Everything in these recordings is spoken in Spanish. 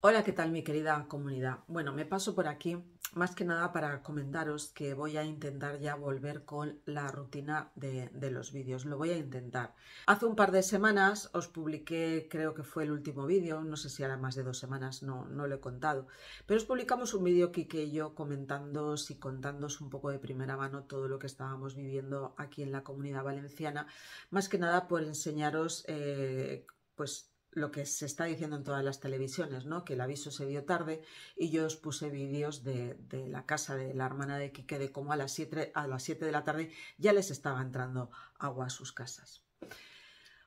Hola, ¿qué tal mi querida comunidad? Bueno, me paso por aquí más que nada para comentaros que voy a intentar ya volver con la rutina de, los vídeos. Lo voy a intentar. Hace un par de semanas os publiqué, creo que fue el último vídeo, no sé si era más de dos semanas, no, no lo he contado, pero os publicamos un vídeo Kike y yo comentándoos y contándoos un poco de primera mano todo lo que estábamos viviendo aquí en la comunidad valenciana, más que nada por enseñaros eh, pues lo que se está diciendo en todas las televisiones, ¿no? que el aviso se dio tarde y yo os puse vídeos de, la casa de la hermana de Quique de cómo a las, 7, a las 7 de la tarde ya les estaba entrando agua a sus casas.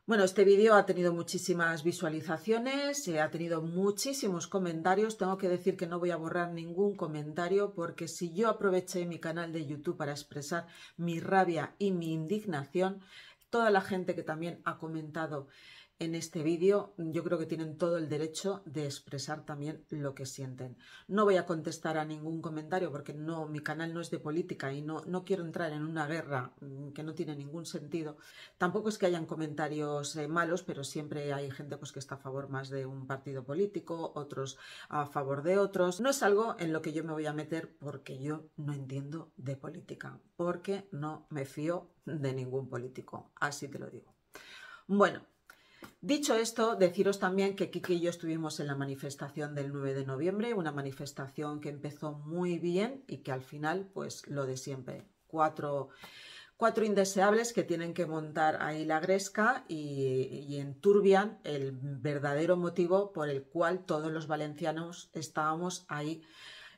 Bueno, este vídeo ha tenido muchísimas visualizaciones, eh, ha tenido muchísimos comentarios. Tengo que decir que no voy a borrar ningún comentario porque si yo aproveché mi canal de YouTube para expresar mi rabia y mi indignación, toda la gente que también ha comentado en este vídeo, yo creo que tienen todo el derecho de expresar también lo que sienten. No voy a contestar a ningún comentario porque no, mi canal no es de política y no, no quiero entrar en una guerra mm, que no tiene ningún sentido. Tampoco es que hayan comentarios eh, malos, pero siempre hay gente pues, que está a favor más de un partido político, otros a favor de otros. No es algo en lo que yo me voy a meter porque yo no entiendo de política, porque no me fío de ningún político, así te lo digo. Bueno, Dicho esto, deciros también que Kiki y yo estuvimos en la manifestación del 9 de noviembre, una manifestación que empezó muy bien y que al final, pues lo de siempre, cuatro, cuatro indeseables que tienen que montar ahí la gresca y, y enturbian el verdadero motivo por el cual todos los valencianos estábamos ahí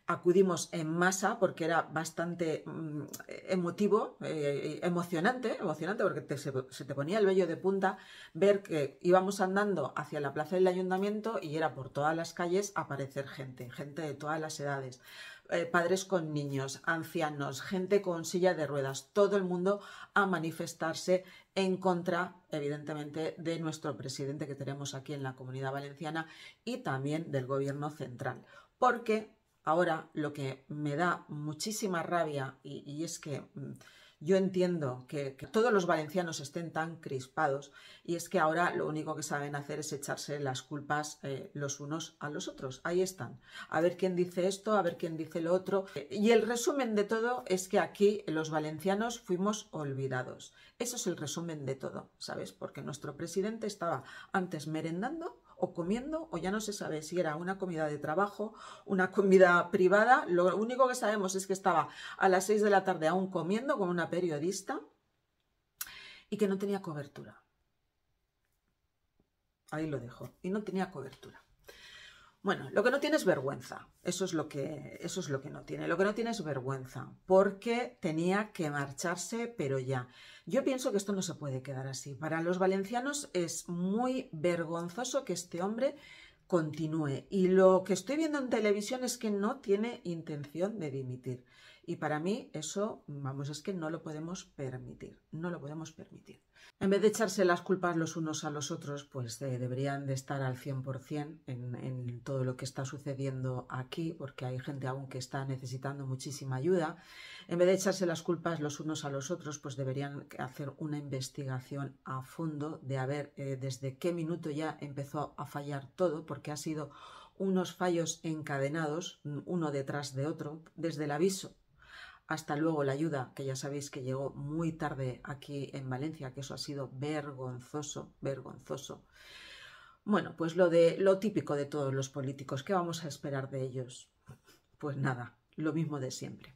acudimos en masa porque era bastante mm, emotivo, eh, emocionante, emocionante porque se, te ponía el vello de punta ver que íbamos andando hacia la plaza del ayuntamiento y era por todas las calles aparecer gente, gente de todas las edades. Eh, padres con niños, ancianos, gente con silla de ruedas, todo el mundo a manifestarse en contra, evidentemente, de nuestro presidente que tenemos aquí en la comunidad valenciana y también del gobierno central. Porque Ahora, lo que me da muchísima rabia, y, es que mm, yo entiendo que, todos los valencianos estén tan crispados, y es que ahora lo único que saben hacer es echarse las culpas eh, los unos a los otros. Ahí están. A ver quién dice esto, a ver quién dice lo otro. Y el resumen de todo es que aquí los valencianos fuimos olvidados. Eso es el resumen de todo, ¿sabes? Porque nuestro presidente estaba antes merendando o comiendo o ya no se sabe si era una comida de trabajo, una comida privada. Lo único que sabemos es que estaba a las 6 de la tarde aún comiendo con una periodista y que no tenía cobertura. Ahí lo dejo. Y no tenía cobertura. Bueno, lo que no tiene es vergüenza. Eso es lo que, eso es lo que no tiene. Lo que no tiene es vergüenza, porque tenía que marcharse, pero ya. Yo pienso que esto no se puede quedar así. Para los valencianos es muy vergonzoso que este hombre continúe. Y lo que estoy viendo en televisión es que no tiene intención de dimitir. Y para mí eso, vamos, es que no lo podemos permitir, no lo podemos permitir. En vez de echarse las culpas los unos a los otros, pues eh, deberían de estar al 100% en, en todo lo que está sucediendo aquí, porque hay gente aún que está necesitando muchísima ayuda. En vez de echarse las culpas los unos a los otros, pues deberían hacer una investigación a fondo de a ver eh, desde qué minuto ya empezó a fallar todo, porque ha sido unos fallos encadenados, uno detrás de otro, desde el aviso hasta luego la ayuda, que ya sabéis que llegó muy tarde aquí en Valencia, que eso ha sido vergonzoso, vergonzoso. Bueno, pues lo de lo típico de todos los políticos, ¿qué vamos a esperar de ellos? Pues nada, lo mismo de siempre.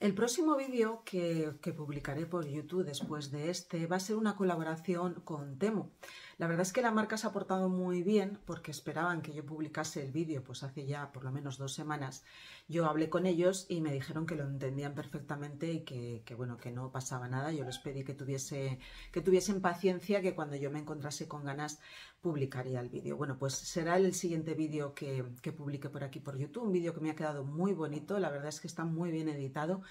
El próximo vídeo que, que, publicaré por YouTube después de este va a ser una colaboración con Temu. La verdad es que la marca se ha portado muy bien porque esperaban que yo publicase el vídeo pues hace ya por lo menos dos semanas yo hablé con ellos y me dijeron que lo entendían perfectamente y que, bueno, que no pasaba nada. Yo les pedí que, tuviese, que tuviesen paciencia, que cuando yo me encontrase con ganas publicaría el vídeo. Bueno, pues será el siguiente vídeo que, que publique por aquí por YouTube, un vídeo que me ha quedado muy bonito, la verdad es que está muy bien editado.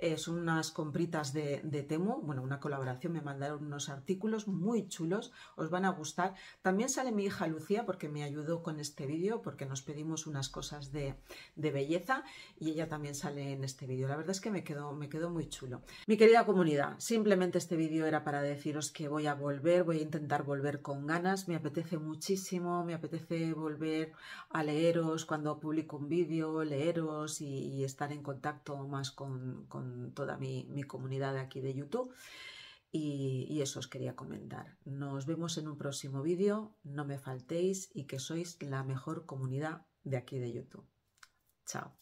Eh, son unas compritas de, de, Temu, bueno, una colaboración, me mandaron unos artículos muy chulos, os van a gustar. También sale mi hija Lucía porque me ayudó con este vídeo, porque nos pedimos unas cosas de, de, belleza y ella también sale en este vídeo. La verdad es que me quedó, me quedó muy chulo. Mi querida comunidad, simplemente este vídeo era para deciros que voy a volver, voy a intentar volver con ganas, me apetece muchísimo, me apetece volver a leeros cuando publico un vídeo, leeros y, estar en contacto más con toda mi, comunidad de aquí de YouTube. Y, y, eso os quería comentar. Nos vemos en un próximo vídeo, no me faltéis y que sois la mejor comunidad de aquí de YouTube. Chao.